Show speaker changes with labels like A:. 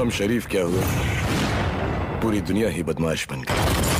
A: हम शरीफ क्या हुए? पूरी दुनिया ही बदमाश बन गई।